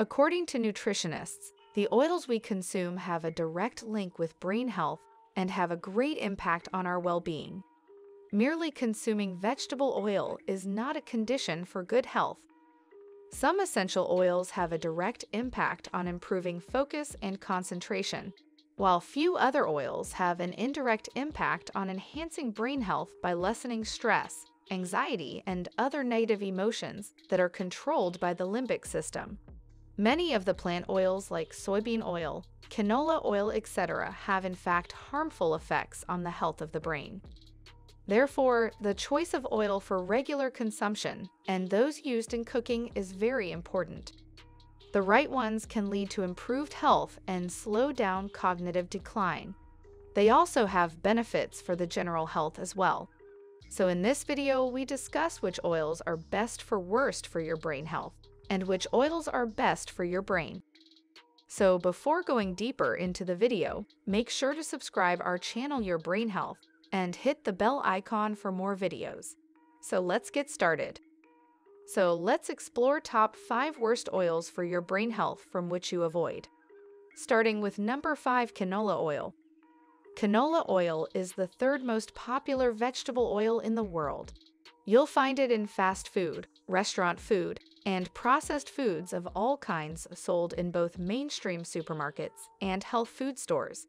According to nutritionists, the oils we consume have a direct link with brain health and have a great impact on our well being. Merely consuming vegetable oil is not a condition for good health. Some essential oils have a direct impact on improving focus and concentration, while few other oils have an indirect impact on enhancing brain health by lessening stress, anxiety, and other negative emotions that are controlled by the limbic system. Many of the plant oils like soybean oil, canola oil, etc., have in fact harmful effects on the health of the brain. Therefore, the choice of oil for regular consumption and those used in cooking is very important. The right ones can lead to improved health and slow down cognitive decline. They also have benefits for the general health as well. So in this video, we discuss which oils are best for worst for your brain health and which oils are best for your brain. So before going deeper into the video, make sure to subscribe our channel Your Brain Health and hit the bell icon for more videos. So let's get started. So let's explore top 5 worst oils for your brain health from which you avoid. Starting with number 5 canola oil. Canola oil is the third most popular vegetable oil in the world. You'll find it in fast food, restaurant food, and processed foods of all kinds sold in both mainstream supermarkets and health food stores.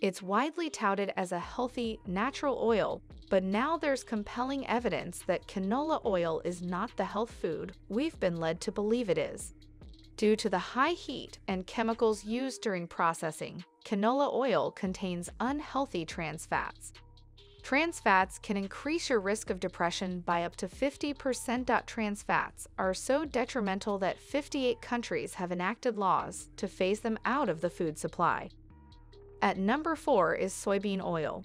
It's widely touted as a healthy, natural oil, but now there's compelling evidence that canola oil is not the health food we've been led to believe it is. Due to the high heat and chemicals used during processing, canola oil contains unhealthy trans fats. Trans fats can increase your risk of depression by up to 50%. Trans fats are so detrimental that 58 countries have enacted laws to phase them out of the food supply. At number four is soybean oil.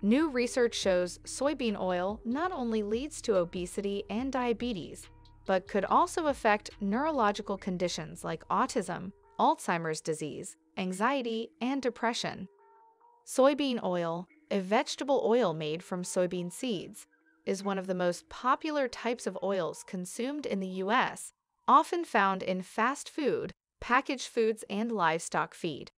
New research shows soybean oil not only leads to obesity and diabetes, but could also affect neurological conditions like autism, Alzheimer's disease, anxiety, and depression. Soybean oil, a vegetable oil made from soybean seeds, is one of the most popular types of oils consumed in the U.S., often found in fast food, packaged foods, and livestock feed.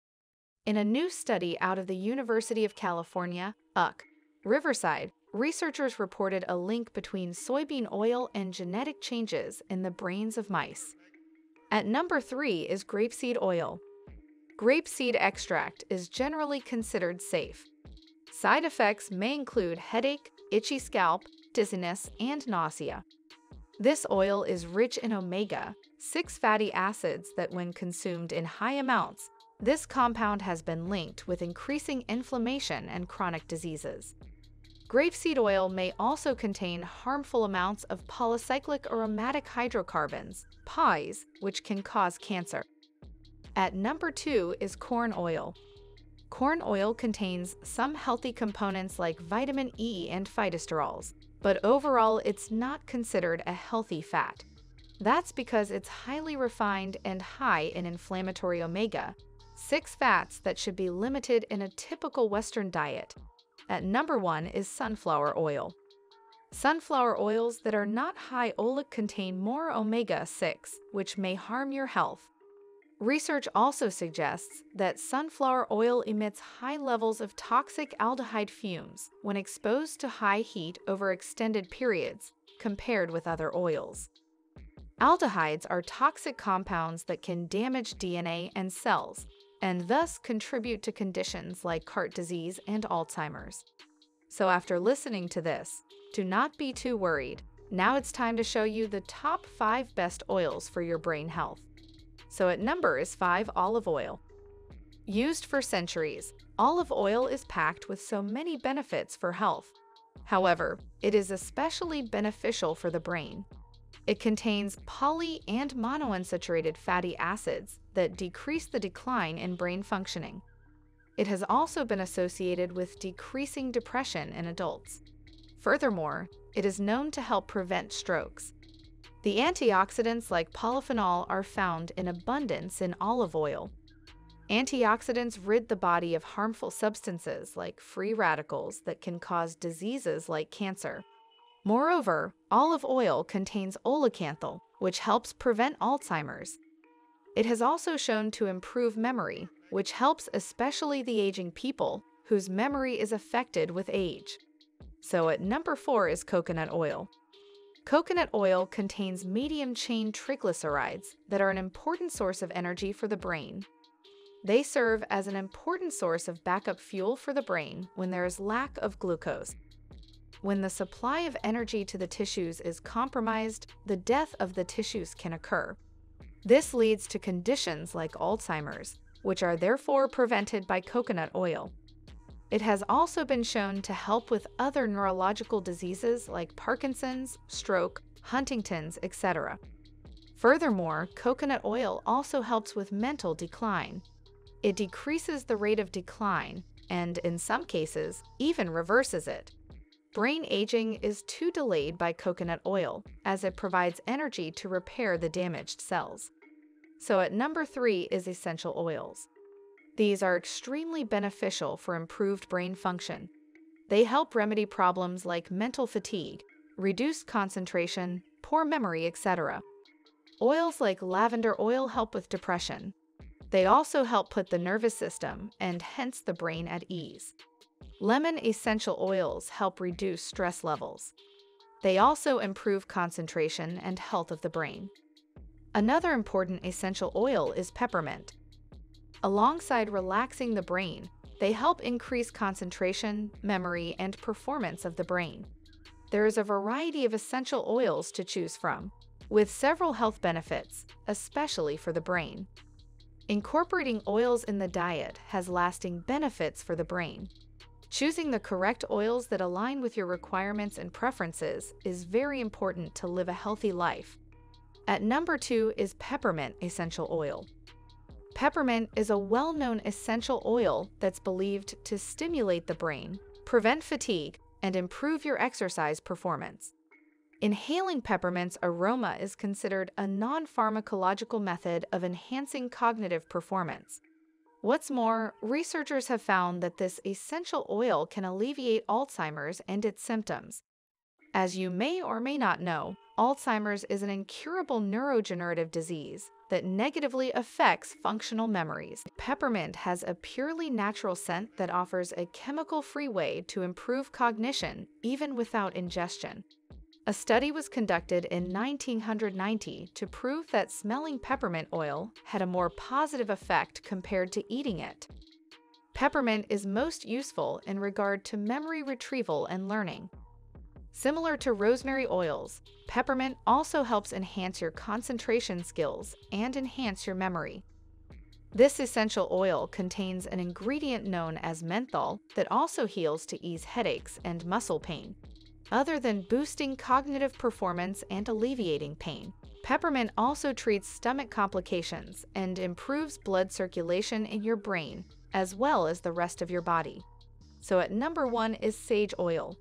In a new study out of the University of California, UC, Riverside, researchers reported a link between soybean oil and genetic changes in the brains of mice. At number three is grapeseed oil. Grapeseed extract is generally considered safe. Side effects may include headache, itchy scalp, dizziness, and nausea. This oil is rich in omega, 6 fatty acids that, when consumed in high amounts, this compound has been linked with increasing inflammation and chronic diseases. Grapeseed oil may also contain harmful amounts of polycyclic aromatic hydrocarbons, PAHs, which can cause cancer. At number two is corn oil. Corn oil contains some healthy components like vitamin E and phytosterols, but overall it's not considered a healthy fat. That's because it's highly refined and high in inflammatory omega, Six fats that should be limited in a typical Western diet. At number one is sunflower oil. Sunflower oils that are not high oleic contain more omega 6, which may harm your health. Research also suggests that sunflower oil emits high levels of toxic aldehyde fumes when exposed to high heat over extended periods compared with other oils. Aldehydes are toxic compounds that can damage DNA and cells, and thus contribute to conditions like heart disease and Alzheimer's. So, after listening to this, do not be too worried. Now it's time to show you the top 5 best oils for your brain health. So, at number is 5 olive oil. Used for centuries, olive oil is packed with so many benefits for health. However, it is especially beneficial for the brain. It contains poly and monounsaturated fatty acids that decrease the decline in brain functioning. It has also been associated with decreasing depression in adults. Furthermore, it is known to help prevent strokes. The antioxidants like polyphenol are found in abundance in olive oil. Antioxidants rid the body of harmful substances like free radicals that can cause diseases like cancer. Moreover, olive oil contains oleocanthal, which helps prevent Alzheimer's. It has also shown to improve memory, which helps especially the aging people whose memory is affected with age. So at number four is coconut oil. Coconut oil contains medium chain triglycerides that are an important source of energy for the brain. They serve as an important source of backup fuel for the brain when there is lack of glucose. When the supply of energy to the tissues is compromised, the death of the tissues can occur. This leads to conditions like Alzheimer's, which are therefore prevented by coconut oil. It has also been shown to help with other neurological diseases like Parkinson's, stroke, Huntington's, etc. Furthermore, coconut oil also helps with mental decline. It decreases the rate of decline and, in some cases, even reverses it. Brain aging is too delayed by coconut oil, as it provides energy to repair the damaged cells. So at number three is essential oils. These are extremely beneficial for improved brain function. They help remedy problems like mental fatigue, reduced concentration, poor memory, etc. Oils like lavender oil help with depression. They also help put the nervous system and hence the brain at ease. Lemon essential oils help reduce stress levels. They also improve concentration and health of the brain. Another important essential oil is peppermint. Alongside relaxing the brain, they help increase concentration, memory, and performance of the brain. There is a variety of essential oils to choose from, with several health benefits, especially for the brain. Incorporating oils in the diet has lasting benefits for the brain. Choosing the correct oils that align with your requirements and preferences is very important to live a healthy life. At number two is peppermint essential oil. Peppermint is a well known essential oil that's believed to stimulate the brain, prevent fatigue, and improve your exercise performance. Inhaling peppermint's aroma is considered a non pharmacological method of enhancing cognitive performance. What's more, researchers have found that this essential oil can alleviate Alzheimer's and its symptoms. As you may or may not know, Alzheimer's is an incurable neurodegenerative disease that negatively affects functional memories. Peppermint has a purely natural scent that offers a chemical free way to improve cognition even without ingestion. A study was conducted in 1990 to prove that smelling peppermint oil had a more positive effect compared to eating it. Peppermint is most useful in regard to memory retrieval and learning. Similar to rosemary oils, peppermint also helps enhance your concentration skills and enhance your memory. This essential oil contains an ingredient known as menthol that also heals to ease headaches and muscle pain. Other than boosting cognitive performance and alleviating pain, peppermint also treats stomach complications and improves blood circulation in your brain as well as the rest of your body. So at number one is sage oil.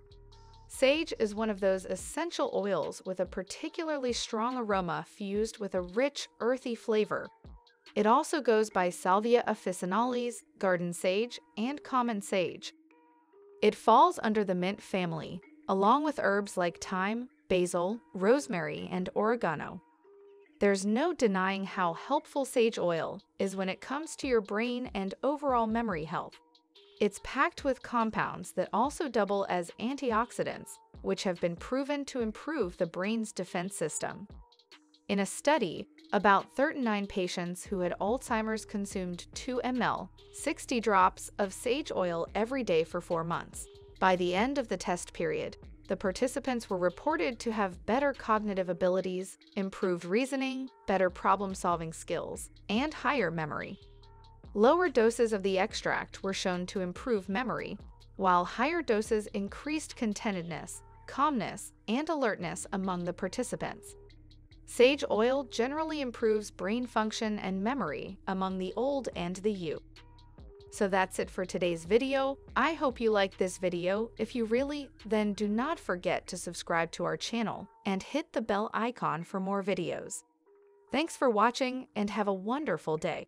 Sage is one of those essential oils with a particularly strong aroma fused with a rich, earthy flavor. It also goes by Salvia officinalis, garden sage, and common sage. It falls under the mint family, along with herbs like thyme, basil, rosemary, and oregano. There's no denying how helpful sage oil is when it comes to your brain and overall memory health. It's packed with compounds that also double as antioxidants, which have been proven to improve the brain's defense system. In a study, about 39 patients who had Alzheimer's consumed 2 ml, 60 drops of sage oil every day for four months. By the end of the test period, the participants were reported to have better cognitive abilities, improved reasoning, better problem solving skills, and higher memory. Lower doses of the extract were shown to improve memory, while higher doses increased contentedness, calmness, and alertness among the participants. Sage oil generally improves brain function and memory among the old and the young. So that's it for today's video. I hope you liked this video. If you really, then do not forget to subscribe to our channel and hit the bell icon for more videos. Thanks for watching and have a wonderful day.